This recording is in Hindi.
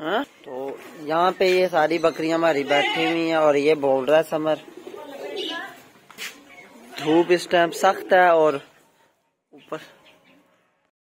हाँ? तो यहाँ पे ये सारी बकरियाँ हमारी बैठी हुई हैं और ये बोल रहा है समर। धूप इस टाइम सख्त है और ऊपर